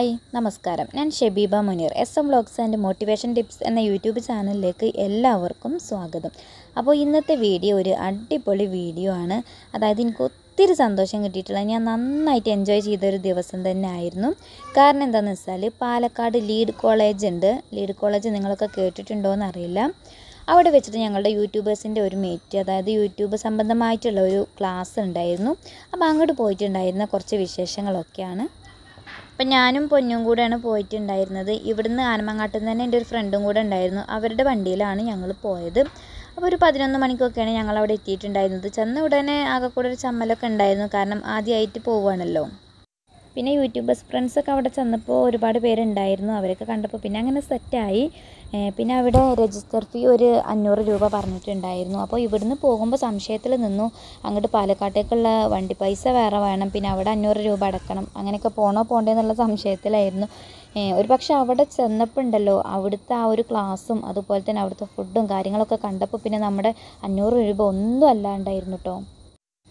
Hi നമസ്കാരം. ഞാൻ Shebeeba Muneer. S M vlogs and motivation tips എന്ന യൂട്യൂബ് ചാനലിലേക്ക് എല്ലാവർക്കും സ്വാഗതം. അപ്പോൾ ഇന്നത്തെ വീഡിയോ ഒരു അടിപൊളി വീഡിയോ ആണ്. അതായത് എനിക്ക് ഒത്തിരി സന്തോഷം കിട്ടിയിട്ടുള്ള ഞാൻ നന്നായിട്ട് എൻജോയ് ചെയ്തൊരു ദിവസം തന്നെ ആയിരുന്നു. കാരണം എന്താണെന്ന് വെച്ചാൽ പാലക്കാട് ലീഡ് കോളേജ് ഉണ്ട്. ലീഡ് കോളേജ് നിങ്ങളൊക്കെ കേട്ടിട്ടുണ്ടോ എന്നറിയില്ല. അവിടെ വെച്ചിട്ട് ഞങ്ങളുടെ യൂട്യൂബേഴ്സിന്റെ ഒരു മീറ്റ് അതായത് യൂട്യൂബ് സംബന്ധമായിട്ടുള്ള ഒരു ക്ലാസ് ഉണ്ടായിരുന്നു. അപ്പോൾ അങ്ങോട്ട് പോയിട്ടുണ്ടായിരുന്ന കുറച്ച് വിശേഷങ്ങളൊക്കെയാണ്. അപ്പം ഞാനും പൊന്നും കൂടെയാണ് പോയിട്ടുണ്ടായിരുന്നത്. ഇവിടുന്ന് ആനമങ്ങാട്ടിൽ നിന്ന് തന്നെ എന്റെ ഒരു ഫ്രണ്ടും കൂടെ ഉണ്ടായിരുന്നു. അവരുടെ വണ്ടിയിലാണ് ഞങ്ങൾ പോയത്. അപ്പോൾ ഒരു പതിനൊന്ന് മണിക്കൊക്കെയാണ് ഞങ്ങൾ അവിടെ എത്തിയിട്ടുണ്ടായിരുന്നത്. ചെന്ന ഉടനെ ആകെ കൂടെ ഒരു ചമ്മലൊക്കെ ഉണ്ടായിരുന്നു. കാരണം ആദ്യമായിട്ട് പോവുകയാണല്ലോ പിന്നെ യൂട്യൂബേഴ്സ് ഫ്രണ്ട്സൊക്കെ അവിടെ ചെന്നപ്പോൾ ഒരുപാട് പേരുണ്ടായിരുന്നു. അവരൊക്കെ കണ്ടപ്പോൾ പിന്നെ അങ്ങനെ സെറ്റായി പിന്നെ അവിടെ രജിസ്റ്റർ ഫീ ഒരു അഞ്ഞൂറ് രൂപ പറഞ്ഞിട്ടുണ്ടായിരുന്നു. അപ്പോൾ ഇവിടുന്ന് പോകുമ്പോൾ സംശയത്തിൽ നിന്നു. അങ്ങോട്ട് പാലക്കാട്ടേക്കുള്ള വണ്ടി പൈസ വേറെ വേണം. പിന്നെ അവിടെ അഞ്ഞൂറ് രൂപ അടക്കണം. അങ്ങനെയൊക്കെ പോണോ പോണ്ടേ എന്നുള്ള സംശയത്തിലായിരുന്നു. ഒരു പക്ഷേ അവിടെ ചെന്നപ്പോൾ ഉണ്ടല്ലോ അവിടുത്തെ ആ ഒരു ക്ലാസ്സും അതുപോലെ തന്നെ അവിടുത്തെ ഫുഡും കാര്യങ്ങളൊക്കെ കണ്ടപ്പോൾ പിന്നെ നമ്മുടെ അഞ്ഞൂറ് രൂപ ഒന്നും അല്ലാണ്ടായിരുന്നു കേട്ടോ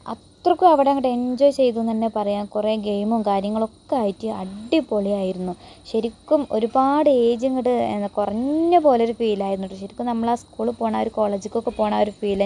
അത്രക്കും അവിടെ അങ്ങോട്ട് എൻജോയ് ചെയ്തു എന്ന് തന്നെ പറയാം. കുറേ ഗെയിമും കാര്യങ്ങളൊക്കെ ആയിട്ട് അടിപൊളിയായിരുന്നു. ശരിക്കും ഒരുപാട് ഏജ് ഇങ്ങോട്ട് കുറഞ്ഞ പോലെ ഒരു ഫീലായിരുന്നു കേട്ടോ ശരിക്കും നമ്മൾ ആ സ്കൂളിൽ പോണ ആ ഒരു കോളേജിലേക്കൊക്കെ പോണ ആ ഒരു ഫീൽ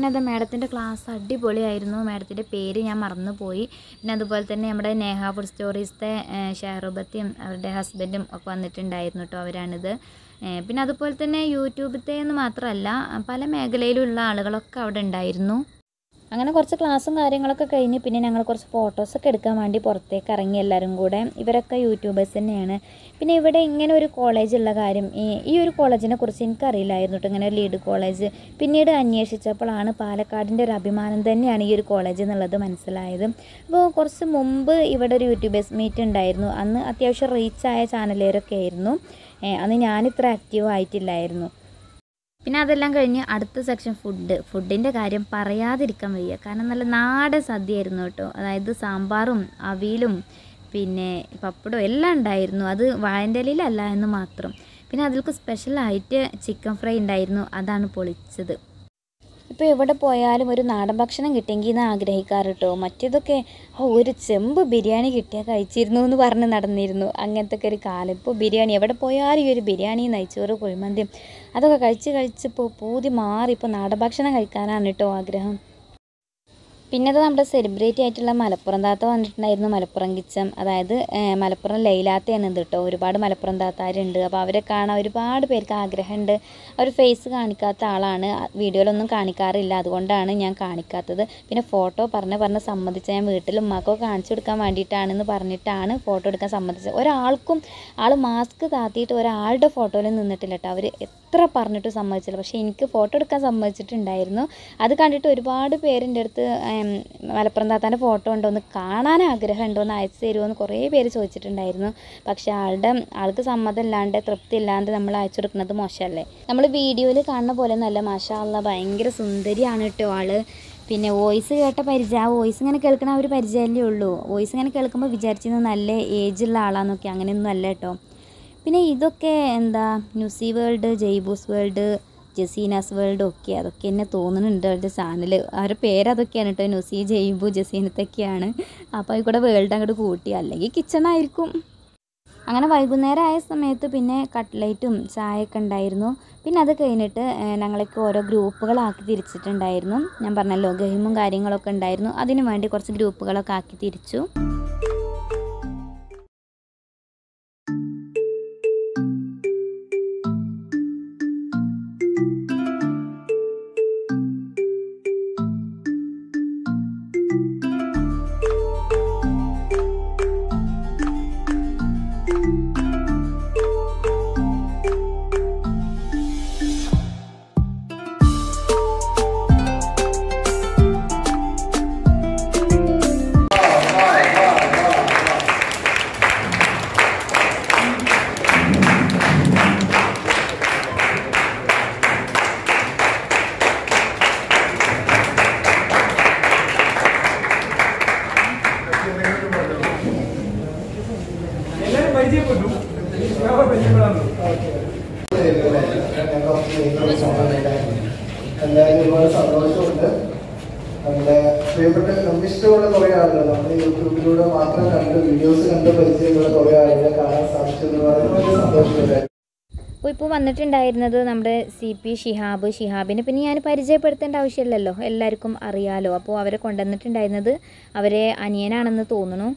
തന്നെ അത് മാഡത്തിന്റെ ക്ലാസ് അടിപൊളിയായിരുന്നു. മാഡത്തിന്റെ പേര് ഞാൻ മറന്നുപോയി. പിന്നെ അതുപോലെ തന്നെ നമ്മുടെ നേഹ ഫുഡ് സ്റ്റോറീസിന്റെ ഷാറുബത്തിയും അവരുടെ ഹസ്ബൻഡും ഒക്കെ വന്നിട്ടുണ്ടായിരുന്നു കേട്ടോ അവരാണിത്. പിന്നെ അതുപോലെ തന്നെ യൂട്യൂബത്തെ എന്ന് മാത്രമല്ല പല മേഖലയിലുള്ള ആളുകളൊക്കെ അവിടെ ഉണ്ടായിരുന്നു. അങ്ങനെ കുറച്ച് ക്ലാസ്സും കാര്യങ്ങളൊക്കെ കഴിഞ്ഞ് പിന്നെ ഞങ്ങൾ കുറച്ച് ഫോട്ടോസൊക്കെ എടുക്കാൻ വേണ്ടി പുറത്തേക്ക് ഇറങ്ങി എല്ലാവരും കൂടെ. ഇവരൊക്കെ യൂട്യൂബേഴ്സ് തന്നെയാണ്. പിന്നെ ഇവിടെ ഇങ്ങനെ ഒരു കോളേജ് ഉള്ള കാര്യം ഈ ഒരു കോളേജിനെ കുറിച്ച് എനിക്കറിയില്ലായിരുന്നു കേട്ടോ. ഇങ്ങനെ ഒരു ലീഡ് കോളേജ് പിന്നീട് അന്വേഷിച്ചപ്പോഴാണ് പാലക്കാടിന്റെ ഒരു അഭിമാനം തന്നെയാണ് ഈ ഒരു കോളേജ് എന്നുള്ളത് മനസ്സിലായത്. അപ്പോൾ കുറച്ച് മുമ്പ് ഇവിടെ ഒരു യൂട്യൂബേഴ്സ് മീറ്റ് ഉണ്ടായിരുന്നു. അന്ന് അത്യാവശ്യം റീച്ചായ ചാനലുകാരൊക്കെ ആയിരുന്നു. അന്ന് ഞാനിത്ര ആക്റ്റീവ് ആയിട്ടില്ലായിരുന്നു. പിന്നെ അതെല്ലാം കഴിഞ്ഞ് അടുത്ത സെക്ഷൻ ഫുഡ് ഫുഡിന്റെ കാര്യം പറയാതിരിക്കാൻ വയ്യ. കാരണം നല്ല നാടൻ സദ്യയായിരുന്നു കേട്ടോ. അതായത് സാമ്പാറും അവിയലും പിന്നെ പപ്പടവും എല്ലാം ഉണ്ടായിരുന്നു. അത് വാഴന്റെ ഇലയിലല്ല എന്ന് മാത്രം. പിന്നെ അതിൽക്ക് സ്പെഷ്യലായിട്ട് ചിക്കൻ ഫ്രൈ ഉണ്ടായിരുന്നു. അതാണ് പൊളിച്ചത്. ഇപ്പോൾ എവിടെ പോയാലും ഒരു നാടൻ ഭക്ഷണം കിട്ടിയെങ്കിൽ എന്ന് ആഗ്രഹിക്കാറ് കേട്ടോ മറ്റേതൊക്കെ ഒരു ചെമ്പ് ബിരിയാണി കിട്ടിയാൽ കഴിച്ചിരുന്നു എന്ന് പറഞ്ഞ് നടന്നിരുന്നു. അങ്ങനത്തെ ഒക്കെ ഒരു കാലം. ഇപ്പോൾ ബിരിയാണി എവിടെ പോയാലും ഈ ഒരു ബിരിയാണി നെയ്ച്ചോറ് കുഴിമന്തിയും അതൊക്കെ കഴിച്ച് കഴിച്ചിപ്പോൾ പൂതി മാറി. ഇപ്പോൾ നാടൻ ഭക്ഷണം കഴിക്കാനാണ് കേട്ടോ ആഗ്രഹം. പിന്നെ അത് നമ്മുടെ സെലിബ്രിറ്റി ആയിട്ടുള്ള മലപ്പുറം താത്ത വന്നിട്ടുണ്ടായിരുന്നു മലപ്പുറം കിച്ചം അതായത് മലപ്പുറം ലൈലാത്തയാണ് ഇത് കേട്ടോ ഒരുപാട് മലപ്പുറം താത്താരുണ്ട്. അപ്പോൾ അവരെ കാണാൻ ഒരുപാട് പേർക്ക് ആഗ്രഹമുണ്ട്. അവർ ഫേസ് കാണിക്കാത്ത ആളാണ്. വീഡിയോയിലൊന്നും കാണിക്കാറില്ല. അതുകൊണ്ടാണ് ഞാൻ കാണിക്കാത്തത്. പിന്നെ ഫോട്ടോ പറഞ്ഞ് പറഞ്ഞ് സമ്മതിച്ച ഞാൻ വീട്ടിൽ ഉമ്മാക്കോ കാണിച്ചു കൊടുക്കാൻ വേണ്ടിയിട്ടാണെന്ന് പറഞ്ഞിട്ടാണ് ഫോട്ടോ എടുക്കാൻ സമ്മതിച്ചത്. ഒരാൾക്കും ആൾ മാസ്ക് താത്തിയിട്ട് ഒരാളുടെ ഫോട്ടോയിൽ നിന്നിട്ടില്ല കേട്ടോ അവർ എത്ര പറഞ്ഞിട്ട് സമ്മതിച്ചില്ല. പക്ഷേ എനിക്ക് ഫോട്ടോ എടുക്കാൻ സമ്മതിച്ചിട്ടുണ്ടായിരുന്നു. അത് കണ്ടിട്ട് ഒരുപാട് പേരിന്റെ അടുത്ത് മലപ്പുറം താത്താന്റെ ഫോട്ടോ ഉണ്ടോ ഒന്ന് കാണാൻ ആഗ്രഹം ഉണ്ടോ ഒന്ന് അയച്ചു തരുമോ എന്ന് കുറേ പേര് ചോദിച്ചിട്ടുണ്ടായിരുന്നു. പക്ഷേ ആളുടെ ആൾക്ക് സമ്മതം ഇല്ലാണ്ട് തൃപ്തി ഇല്ലാണ്ട് നമ്മൾ അയച്ചു കൊടുക്കുന്നത് മോശമല്ലേ? നമ്മൾ വീഡിയോയിൽ കാണുന്ന പോലെ നല്ല മാഷാള്ള ഭയങ്കര സുന്ദരിയാണ് കേട്ടോ ആൾ. പിന്നെ വോയിസ് കേട്ട പരിചയം ആ വോയിസ് ഇങ്ങനെ കേൾക്കണ ഒരു പരിചയമല്ലേ ഉള്ളൂ. വോയിസ് ഇങ്ങനെ കേൾക്കുമ്പോൾ വിചാരിച്ചിരുന്നത് നല്ല ഏജുള്ള ആളാന്നൊക്കെ അങ്ങനെയൊന്നും അല്ല കേട്ടോ. പിന്നെ ഇതൊക്കെ എന്താ ന്യൂസി world Jaibu's world Jaseena's world ഒക്കെ അതൊക്കെ എന്നെ തോന്നുന്നുണ്ട് അവരുടെ ചാനൽ അവരുടെ പേര് അതൊക്കെയാണ് കേട്ടോ ന്യൂസി ജയ്ബു ജസീനത്തൊക്കെയാണ്. അപ്പോൾ അതിൽ കൂടെ വേൾഡ് അങ്ങോട്ട് കൂട്ടി. അല്ലെങ്കിൽ കിച്ചണായിരിക്കും അങ്ങനെ വൈകുന്നേരം ആയ സമയത്ത് പിന്നെ കട്ട്ലേറ്റും ചായയൊക്കെ ഉണ്ടായിരുന്നു. പിന്നെ അത് കഴിഞ്ഞിട്ട് ഞങ്ങളൊക്കെ ഓരോ ഗ്രൂപ്പുകളാക്കി തിരിച്ചിട്ടുണ്ടായിരുന്നു. ഞാൻ പറഞ്ഞല്ലോ ഗെയിമും കാര്യങ്ങളൊക്കെ ഉണ്ടായിരുന്നു. അതിനു വേണ്ടി കുറച്ച് ഗ്രൂപ്പുകളൊക്കെ ആക്കി തിരിച്ചു. പരിചയപ്പെട്ടു. പരിചയപ്പെടാറുണ്ട് എന്തായാലും ഒരുപാട് സന്തോഷമുണ്ട്. നമ്മുടെ പ്രിയപ്പെട്ട ഇഷ്ടമുള്ള കുറേ ആളുകൾ നമ്മുടെ യൂട്യൂബിലൂടെ മാത്രം കണ്ട് വീഡിയോസ് കണ്ട് പരിചയമുള്ള കുറേ ആളുകളെ കാണാൻ സാധിച്ചു എന്ന് പറയുന്നത് സന്തോഷമുണ്ടായിരുന്നു അപ്പോൾ ഇപ്പോൾ വന്നിട്ടുണ്ടായിരുന്നത് നമ്മുടെ സി പി ഷിഹാബ്. ഷിഹാബിനെ പിന്നെ ഞാൻ പരിചയപ്പെടുത്തേണ്ട ആവശ്യമില്ലല്ലോ. എല്ലാവർക്കും അറിയാലോ. അപ്പോൾ അവരെ കൊണ്ടുവന്നിട്ടുണ്ടായിരുന്നത് അവരെ അനിയനാണെന്ന് തോന്നുന്നു.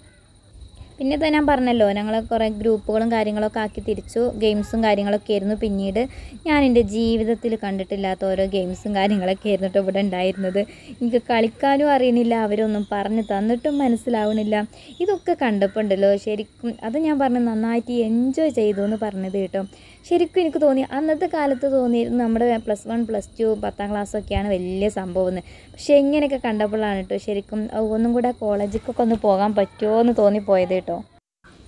പിന്നെ ഇത് ഞാൻ പറഞ്ഞല്ലോ ഞങ്ങൾ കുറേ ഗ്രൂപ്പുകളും കാര്യങ്ങളൊക്കെ ആക്കി തിരിച്ചു. ഗെയിംസും കാര്യങ്ങളൊക്കെ ആയിരുന്നു പിന്നീട്. ഞാൻ എന്റെ ജീവിതത്തിൽ കണ്ടിട്ടില്ലാത്ത ഓരോ ഗെയിംസും കാര്യങ്ങളൊക്കെ ആയിരുന്നു ഇവിടെ ഉണ്ടായിരുന്നത്. എനിക്ക് കളിക്കാനും അറിയണില്ല അവരൊന്നും പറഞ്ഞു തന്നിട്ടും മനസ്സിലാവണില്ല. ഇതൊക്കെ കണ്ടപ്പോൾ ഉണ്ടല്ലോ ശരിക്കും അത് ഞാൻ പറഞ്ഞു നന്നായിട്ട് എൻജോയ് ചെയ്തു എന്ന് പറഞ്ഞത് കേട്ടോ. ശരിക്കും എനിക്ക് തോന്നി അന്നത്തെ കാലത്ത് തോന്നിയിരുന്നു നമ്മുടെ പ്ലസ് വൺ പ്ലസ് ടു പത്താം ക്ലാസ്സൊക്കെയാണ് വലിയ സംഭവം. എന്ന് പക്ഷേ ഇങ്ങനെയൊക്കെ കണ്ടപ്പോഴാണ് കേട്ടോ ശരിക്കും ഒന്നും കൂടെ കോളേജിലേക്കൊക്കെ ഒന്ന് പോകാൻ പറ്റുമോ എന്ന് തോന്നിപ്പോയത് കേട്ടോ.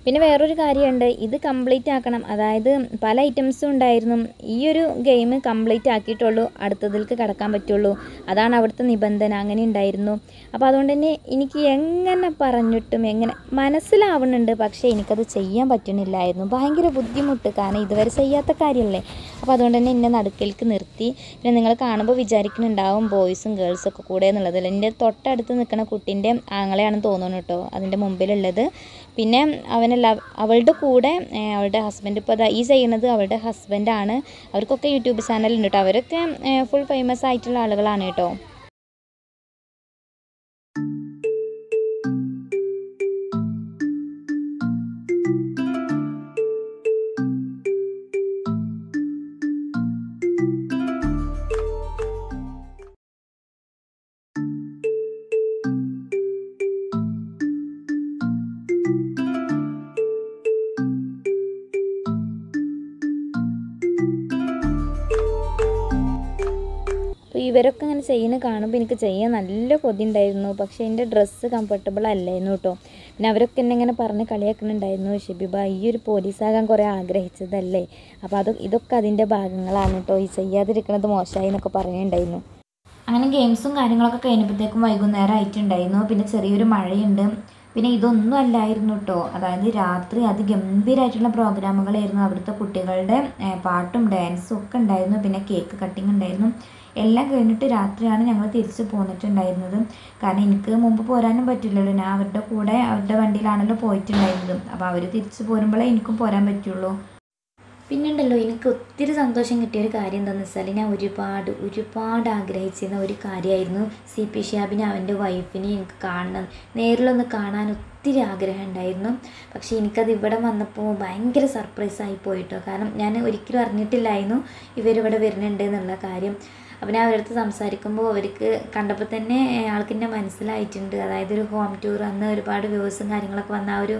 പിന്നെ വേറൊരു കാര്യമുണ്ട്. ഇത് കംപ്ലീറ്റ് ആക്കണം. അതായത് പല ഐറ്റംസും ഉണ്ടായിരുന്നു. ഈ ഒരു ഗെയിം കംപ്ലീറ്റ് ആക്കിയിട്ടുള്ളൂ. അടുത്തതിലേക്ക് കടക്കാൻ പറ്റുള്ളൂ. അതാണ് അവിടുത്തെ നിബന്ധന. അങ്ങനെ ഉണ്ടായിരുന്നു. അപ്പോൾ അതുകൊണ്ട് തന്നെ എനിക്ക് എങ്ങനെ പറഞ്ഞിട്ടും എങ്ങനെ മനസ്സിലാവുന്നുണ്ട്. പക്ഷേ എനിക്കത് ചെയ്യാൻ പറ്റുന്നില്ലായിരുന്നു. ഭയങ്കര ബുദ്ധിമുട്ട്. കാരണം ഇതുവരെ ചെയ്യാത്ത കാര്യമല്ലേ? അപ്പോൾ അതുകൊണ്ട് തന്നെ എന്നെ നടുക്കിലേക്ക് നിർത്തി. പിന്നെ നിങ്ങൾ കാണുമ്പോൾ വിചാരിക്കുന്നുണ്ടാവും ബോയ്സും ഗേൾസും ഒക്കെ കൂടെ എന്നുള്ളതല്ല എന്റെ തൊട്ടടുത്ത് നിൽക്കുന്ന കുട്ടീന്റെ ആങ്ങളെയാണെന്ന് തോന്നുന്നു കേട്ടോ. അതിന്റെ മുമ്പിലുള്ളത്. പിന്നെ അവനല്ല അവളുടെ കൂടെ അവളുടെ ഹസ്ബൻഡ് ഇപ്പോൾ അതാ ഈ ചെയ്യുന്നത് അവളുടെ ഹസ്ബൻഡാണ് അവർക്കൊക്കെ യൂട്യൂബ് ചാനലുണ്ട് കേട്ടോ അവരൊക്കെ ഫുൾ ഫേമസ് ആയിട്ടുള്ള ആളുകളാണ് കേട്ടോ ഇവരൊക്കെ ഇങ്ങനെ ചെയ്യുന്ന കാണുമ്പോൾ എനിക്ക് ചെയ്യാൻ നല്ല കൊതി ഉണ്ടായിരുന്നു പക്ഷേ എന്റെ ഡ്രസ്സ് കംഫർട്ടബിൾ അല്ലായിരുന്നു കേട്ടോ പിന്നെ അവരൊക്കെ എന്നെ ഇങ്ങനെ പറഞ്ഞ് കളിയാക്കുന്നുണ്ടായിരുന്നു. ഷിബിബ ഈ ഒരു പോലീസാകാൻ കുറേ ആഗ്രഹിച്ചതല്ലേ? അപ്പോൾ അത് ഇതൊക്കെ അതിന്റെ ഭാഗങ്ങളാണ് കേട്ടോ ഈ ചെയ്യാതിരിക്കുന്നത് മോശമായി എന്നൊക്കെ പറയുന്നുണ്ടായിരുന്നു. അങ്ങനെ ഗെയിംസും കാര്യങ്ങളൊക്കെ കഴിഞ്ഞപ്പോഴത്തേക്കും വൈകുന്നേരം ആയിട്ടുണ്ടായിരുന്നു. പിന്നെ ചെറിയൊരു മഴയുണ്ട്. പിന്നെ ഇതൊന്നും അല്ലായിരുന്നു കേട്ടോ അതായത് രാത്രി അതിഗംഭീരമായിട്ടുള്ള പ്രോഗ്രാമുകളായിരുന്നു അവിടുത്തെ കുട്ടികളുടെ പാട്ടും ഡാൻസും ഒക്കെ ഉണ്ടായിരുന്നു. പിന്നെ കേക്ക് കട്ടിങ് ഉണ്ടായിരുന്നു. എല്ലാം കഴിഞ്ഞിട്ട് രാത്രിയാണ് ഞങ്ങൾ തിരിച്ച് പോന്നിട്ടുണ്ടായിരുന്നത്. കാരണം എനിക്ക് മുമ്പ് പോരാനും പറ്റില്ലല്ലോ. ഞാൻ അവരുടെ കൂടെ അവരുടെ വണ്ടിയിലാണല്ലോ പോയിട്ടുണ്ടായിരുന്നത്. അപ്പോൾ അവർ തിരിച്ച് പോരുമ്പോഴേ എനിക്കും പോരാൻ പറ്റുള്ളൂ. പിന്നുണ്ടല്ലോ എനിക്ക് ഒത്തിരി സന്തോഷം കിട്ടിയ ഒരു കാര്യം എന്താണെന്ന് വെച്ചാൽ ഞാൻ ഒരുപാട് ഒരുപാട് ആഗ്രഹിച്ചിരുന്ന ഒരു കാര്യമായിരുന്നു സി പി ഷിയാബിനെ അവന്റെ വൈഫിനെ എനിക്ക് കാണണം നേരിലൊന്ന് കാണാൻ ഒത്തിരി ആഗ്രഹം ഉണ്ടായിരുന്നു. പക്ഷേ എനിക്കത് ഇവിടെ വന്നപ്പോൾ ഭയങ്കര സർപ്രൈസായി പോയിട്ടോ. കാരണം ഞാൻ ഒരിക്കലും അറിഞ്ഞിട്ടില്ലായിരുന്നു ഇവരിവിടെ വരുന്നുണ്ട് എന്നുള്ള കാര്യം. അപ്പം ഞാൻ അവരടുത്ത് സംസാരിക്കുമ്പോൾ അവർക്ക് കണ്ടപ്പോൾ തന്നെ ആൾക്ക് എന്നെ മനസ്സിലായിട്ടുണ്ട്. അതായത് ഒരു ഹോം ടൂർ അന്ന് ഒരുപാട് വ്യൂസും കാര്യങ്ങളൊക്കെ വന്ന ആ ഒരു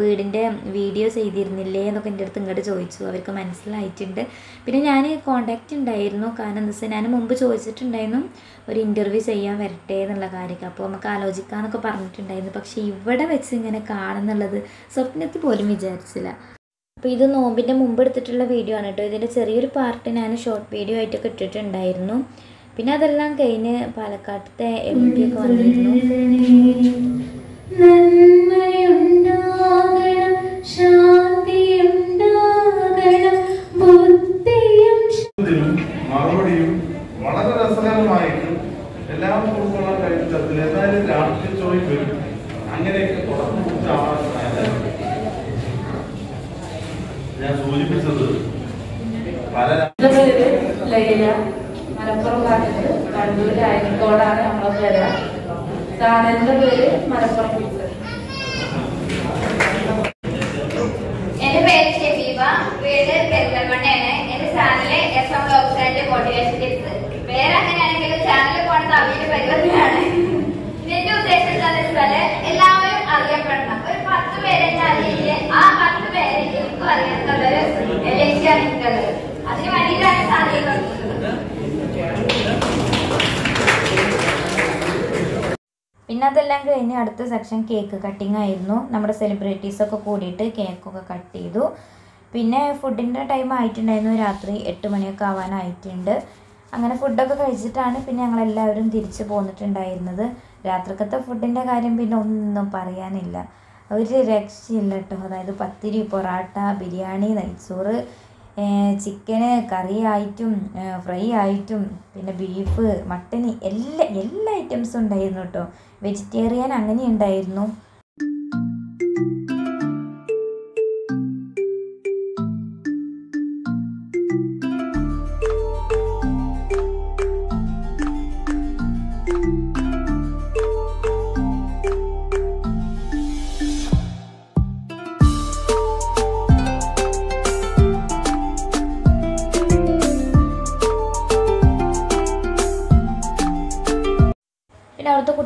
വീടിന്റെ വീഡിയോ ചെയ്തിരുന്നില്ലേ എന്നൊക്കെ എന്റെ അടുത്ത് ഇങ്ങോട്ട് ചോദിച്ചു. അവർക്ക് മനസ്സിലായിട്ടുണ്ട്. പിന്നെ ഞാൻ കോണ്ടാക്റ്റ് ഉണ്ടായിരുന്നു. കാരണം എന്താ വെച്ചാൽ ഞാൻ മുമ്പ് ചോദിച്ചിട്ടുണ്ടായിരുന്നു ഒരു ഇന്റർവ്യൂ ചെയ്യാൻ വരട്ടെ എന്നുള്ള കാര്യമൊക്കെ അപ്പോൾ നമുക്ക് ആലോചിക്കാമെന്നൊക്കെ പറഞ്ഞിട്ടുണ്ടായിരുന്നു. പക്ഷേ ഇവിടെ വെച്ച് ഇങ്ങനെ കാണുന്നുള്ളത് സ്വപ്നത്തിൽ പോലും വിചാരിച്ചില്ല. അപ്പോൾ ഇത് നോമ്പിന്റെ മുമ്പ് എടുത്തിട്ടുള്ള വീഡിയോ ആണ് കേട്ടോ. ഇതിന്റെ ചെറിയൊരു പാർട്ട് ഞാൻ ഷോർട്ട് വീഡിയോ ആയിട്ടൊക്കെ ഇട്ടിട്ടുണ്ടായിരുന്നു. പിന്നെ അതെല്ലാം കഴിഞ്ഞ് പാലക്കാട്ടത്തെ എം പി ഒക്കെ വന്നിരുന്നു. മറുപടിയും വളരെ രസകരമായിട്ട് എല്ലാം ഉൾക്കൊള്ളാൻ തരത്തിൽ എന്തായാലും രാഷ്ട്രീയ ചോദ്യം വരും അങ്ങനെയൊക്കെ തുടർന്ന് കുറിച്ച ആളാണ് ഞാൻ സൂചിപ്പിച്ചത് പല ലൈല മലപ്പുറം ഭാഗത്ത് കണ്ണൂര് അയനിക്കോടാണ് നമ്മളെ പേര. ചാനലിന്റെ പേര് മലപ്പുറം എന്റെ പേര് ഷെബീബ. വീട് പെരിന്തൽമണ്ണയാണ്. എന്റെ channel S M and motivation tips പേര് അങ്ങനെയാണെങ്കിലും ചാനലിൽ പോണത് അവയുടെ പരിപാടിയാണ്. എന്റെ ഉദ്ദേശം എന്താണെന്ന് വെച്ചാൽ എല്ലാവരും അറിയപ്പെടണം. ഒരു പത്ത് പേരെന്നെ അറിയില്ലേ ആ പത്ത് പേരെ എനിക്കും അറിയാന്നുള്ളൊരു പിന്നെ അതെല്ലാം കഴിഞ്ഞ് അടുത്ത സെക്ഷൻ കേക്ക് കട്ടിംഗ് ആയിരുന്നു. നമ്മുടെ സെലിബ്രിറ്റീസൊക്കെ കൂടിയിട്ട് കേക്കൊക്കെ കട്ട് ചെയ്തു. പിന്നെ ഫുഡിന്റെ ടൈം ആയിട്ടുണ്ടായിരുന്നു രാത്രി എട്ട് മണിയൊക്കെ ആവാനായിട്ടുണ്ട്. അങ്ങനെ ഫുഡൊക്കെ കഴിച്ചിട്ടാണ് പിന്നെ ഞങ്ങളെല്ലാവരും തിരിച്ച് പോന്നിട്ടുണ്ടായിരുന്നത്. രാത്രിക്കത്തെ ഫുഡിന്റെ കാര്യം പിന്നെ ഒന്നും പറയാനില്ല. ഒരു രക്ഷയില്ല കേട്ടോ അതായത് പത്തിരി പൊറാട്ട ബിരിയാണി നെയ്ച്ചോറ് ചിക്കന് കറി ആയിട്ടും ഫ്രൈ ആയിട്ടും പിന്നെ ബീഫ് മട്ടന് എല്ലാ എല്ലാ ഐറ്റംസും ഉണ്ടായിരുന്നു കേട്ടോ വെജിറ്റേറിയൻ അങ്ങനെ ഉണ്ടായിരുന്നു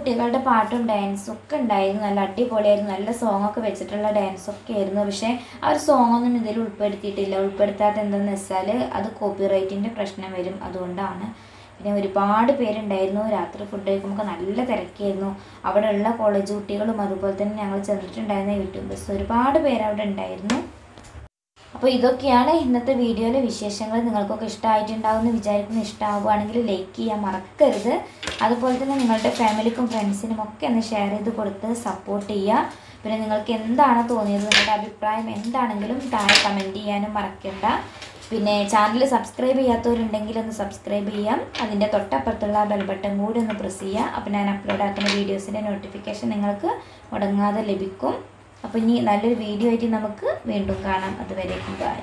കുട്ടികളുടെ പാട്ടും ഡാൻസും ഒക്കെ ഉണ്ടായിരുന്നു. നല്ല അടിപൊളിയായിരുന്നു. നല്ല സോങ് ഒക്കെ വെച്ചിട്ടുള്ള ഡാൻസ് ഒക്കെ ആയിരുന്നു. പക്ഷേ ആ ഒരു സോങ് ഒന്നും ഇതിൽ ഉൾപ്പെടുത്തിയിട്ടില്ല. ഉൾപ്പെടുത്താത്ത എന്താണെന്ന് വെച്ചാൽ അത് കോപ്പിറൈറ്റിന്റെ പ്രശ്നം വരും. അതുകൊണ്ടാണ്. പിന്നെ ഒരുപാട് പേരുണ്ടായിരുന്നു. രാത്രി ഫുഡ് കഴിക്കുമ്പോൾ നല്ല തിരക്കായിരുന്നു. അവിടെയുള്ള കോളേജ് കുട്ടികളും അതുപോലെ തന്നെ ഞങ്ങൾ ചെന്നിട്ടുണ്ടായിരുന്ന യൂട്യൂബേഴ്സ് ഒരുപാട് പേര് അവിടെ ഉണ്ടായിരുന്നു. അപ്പോൾ ഇതൊക്കെയാണ് ഇന്നത്തെ വീഡിയോയിലെ വിശേഷങ്ങൾ. നിങ്ങൾക്കൊക്കെ ഇഷ്ടമായിട്ടുണ്ടാവും എന്ന് വിചാരിക്കുന്നു. ഇഷ്ടമാവുകയാണെങ്കിൽ ലൈക്ക് ചെയ്യാൻ മറക്കരുത്. അതുപോലെ തന്നെ നിങ്ങളുടെ ഫാമിലിക്കും ഫ്രണ്ട്സിനും ഒക്കെ ഒന്ന് ഷെയർ ചെയ്ത് കൊടുത്ത് സപ്പോർട്ട് ചെയ്യുക. പിന്നെ നിങ്ങൾക്ക് എന്താണ് തോന്നിയത്? നിങ്ങളുടെ അഭിപ്രായം എന്താണെങ്കിലും താഴെ കമന്റ് ചെയ്യാനും മറക്കണ്ട. പിന്നെ ചാനൽ സബ്സ്ക്രൈബ് ചെയ്യാത്തവരുണ്ടെങ്കിൽ ഒന്ന് സബ്സ്ക്രൈബ് ചെയ്യാം. അതിന്റെ തൊട്ടപ്പുറത്തുള്ള ബെൽ ബട്ടൺ കൂടി ഒന്ന് പ്രസ് ചെയ്യുക. അപ്പോൾ ഞാൻ അപ്ലോഡ് ആക്കുന്ന വീഡിയോസിന്റെ നോട്ടിഫിക്കേഷൻ നിങ്ങൾക്ക് മുടങ്ങാതെ ലഭിക്കും. അപ്പോൾ ഇനി നല്ലൊരു വീഡിയോ ആയിട്ട് നമുക്ക് വീണ്ടും കാണാം. അതുവരേക്കും ബൈ